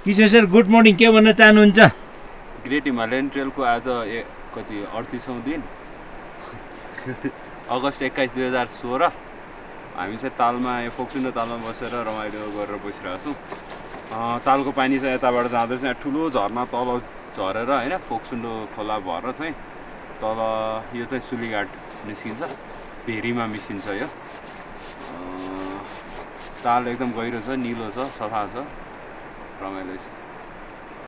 किशोर sir good morning के भन्न चाहनुहुन्छ? ग्रेट हिमालयन ट्रेलको आज ए कति अडतिसौँ दिन? अगस्त एक्काइस दुई हजार सोह्र। हामी चाहिँ तालमा यो फोक्सुन्डो तालमा बसेर रमाइलो गरेर बसिरहेको छौँ। तालको पानी चाहिँ यताबाट जाँदैछ यहाँ ठुलो झर्ना तल झरेर होइन फोक्सुन्डो खोला भएर चाहिँ तल यो चाहिँ सुलीघाट निस्किन्छ। भेरीमा मिसिन्छ यो। ताल एकदम गहिरो छ निलो छ सफा छ। Romeo lo.